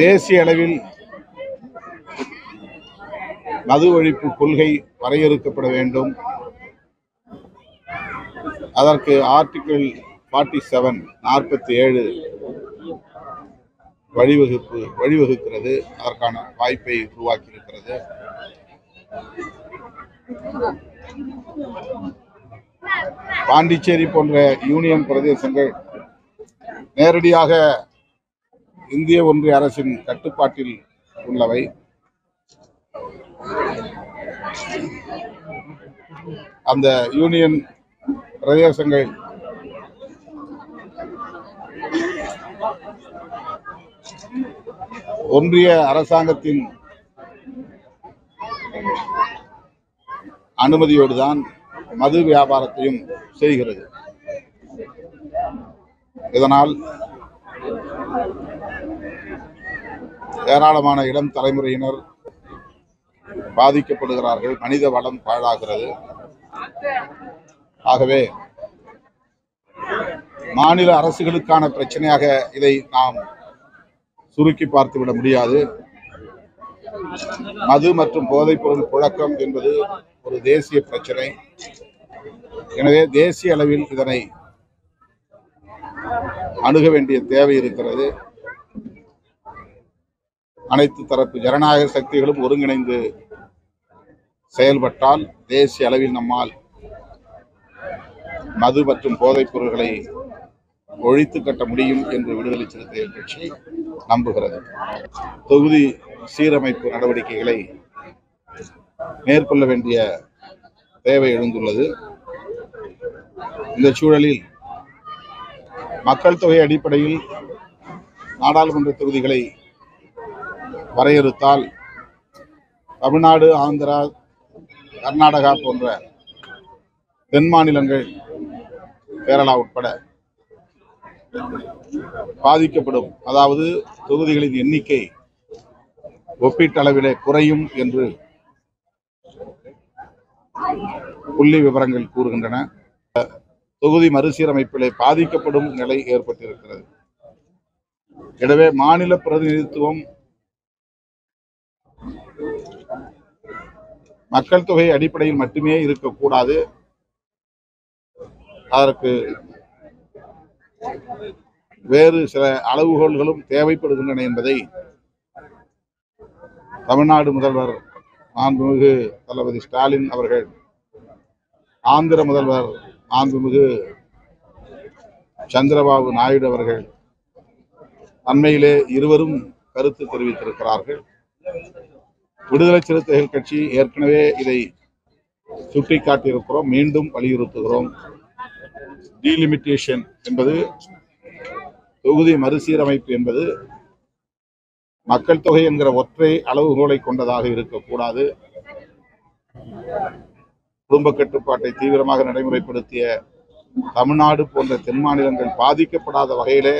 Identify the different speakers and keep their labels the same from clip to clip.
Speaker 1: தேசிய அளவில் மது ஒழிப்பு கொள்கை வரையறுக்கப்பட வேண்டும். அதற்கு ஆர்டிகிள் ஃபார்ட்டி செவன் நாற்பத்தி ஏழு வழிவகுப்பு வழிவகுக்கிறது. அதற்கான வாய்ப்பை உருவாக்கியிருக்கிறது. பாண்டிச்சேரி போன்ற யூனியன் பிரதேசங்கள் நேரடியாக இந்திய ஒன்றிய அரசின் கட்டுப்பாட்டில் உள்ளவை. அந்த யூனியன் பிரதேசங்கள் ஒன்றிய அரசாங்கத்தின் அனுமதியோடு தான் மது வியாபாரத்தையும் செய்கிறது. இதனால் ஏராளமான இளம் தலைமுறையினர் பாதிக்கப்படுகிறார்கள். மனித வளம் பாழாகிறது. ஆகவே மாநில அரசுகளுக்கான பிரச்சனையாக இதை நாம் சுருக்கி பார்த்துவிட முடியாது. மது மற்றும் போதைப்பொருள் புழக்கம் என்பது ஒரு தேசிய பிரச்சனை. எனவே தேசிய அளவில் இதனை அணுக வேண்டிய தேவை இருக்கிறது. அனைத்து தரப்பு ஜனநாயக சக்திகளும் ஒருங்கிணைந்து செயல்பட்டால் தேசிய அளவில் நம்மால் மது மற்றும் போதைப் பொருள்களை ஒழித்து கட்ட முடியும் என்று விடுதலை சிறுத்தைகள் கட்சி நம்புகிறது. தொகுதி சீரமைப்பு நடவடிக்கைகளை மேற்கொள்ள வேண்டிய தேவை எழுந்துள்ளது. இந்த சூழலில் மக்கள் தொகை அடிப்படையில் நாடாளுமன்ற தொகுதிகளை வரையறுத்தால் தமிழ்நாடு ஆந்திரா கர்நாடகா போன்ற தென் மாநிலங்கள் கேரளா உட்பட பாதிக்கப்படும். அதாவது தொகுதிகளின் எண்ணிக்கை ஒப்பீட்டளவிலே குறையும் என்று புள்ளி விவரங்கள் கூறுகின்றன. தொகுதி மறுசீரமைப்பிலே பாதிக்கப்படும் நிலை ஏற்பட்டிருக்கிறது. எனவே மாநில பிரதிநிதித்துவம் மக்கள் தொகை அடிப்படையில் மட்டுமே இருக்கக்கூடாது. அதற்கு வேறு சில அளவுகோல்களும் தேவைப்படுகின்றன என்பதை தமிழ்நாடு முதல்வர் மாண்புமிகு தளபதி ஸ்டாலின் அவர்கள் ஆந்திர முதல்வர் மாண்புமிகு சந்திரபாபு நாயுடு அவர்கள் அண்மையிலே இருவரும் கருத்து தெரிவித்திருக்கிறார்கள். விடுதலை சிறுத்தைகள் கட்சி ஏற்கனவே இதை சுட்டிக்காட்டியிருக்கிறோம் மீண்டும் வலியுறுத்துகிறோம். டீலிமிட்டேஷன் என்பது தொகுதி மறுசீரமைப்பு என்பது மக்கள் தொகை என்கிற ஒற்றை அளவுகோலை கொண்டதாக இருக்கக்கூடாது. குடும்ப கட்டுப்பாட்டை தீவிரமாக நடைமுறைப்படுத்திய தமிழ்நாடு போன்ற தென் மாநிலங்கள் பாதிக்கப்படாத வகையிலே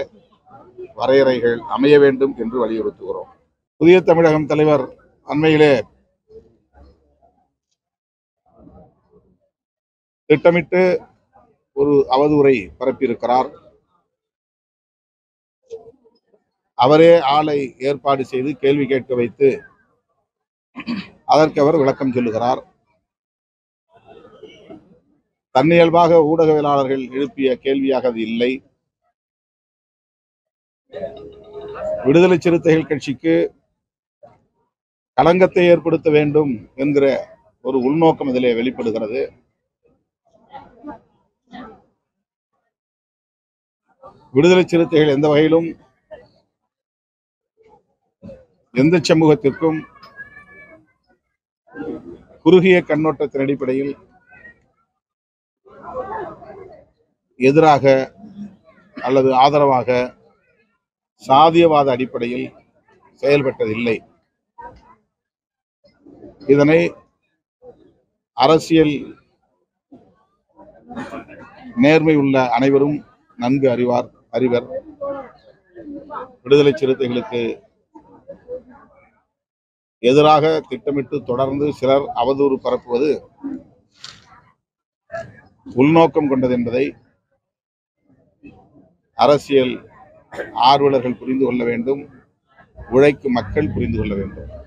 Speaker 1: வரையறைகள் அமைய வேண்டும் என்று வலியுறுத்துகிறோம். புதிய தமிழகம் தலைவர் அண்மையிலே திட்டமிட்டு ஒரு அவதூறை பரப்பியிருக்கிறார். அவரே ஆளை ஏற்பாடு செய்து கேள்வி கேட்க வைத்து அதற்கு அவர் விளக்கம் சொல்லுகிறார். தன்னியல்பாக ஊடகவியலாளர்கள் எழுப்பிய கேள்வியாக அது இல்லை. விடுதலை சிறுத்தைகள் கட்சிக்கு களங்கத்தை ஏற்படுத்த வேண்டும் என்கிற ஒரு உள்நோக்கம் இதிலே வெளிப்படுகிறது. விடுதலை சிறுத்தைகள் எந்த வகையிலும் எந்த சமூகத்திற்கும் குறுகிய கண்ணோட்டத்தின் அடிப்படையில் எதிராக அல்லது ஆதரவாக சாதியவாத அடிப்படையில் செயல்பட்டதில்லை. இதனை அரசியல் நேர்மை உள்ள அனைவரும் நன்கு அறிவார் அறிவர். விடுதலை சிறுத்தைகளுக்கு எதிராக திட்டமிட்டு தொடர்ந்து சிலர் அவதூறு பரப்புவது உள்நோக்கம் கொண்டது என்பதை அரசியல் ஆர்வலர்கள் புரிந்து கொள்ள வேண்டும் உழைக்கும் மக்கள் புரிந்து கொள்ள வேண்டும்.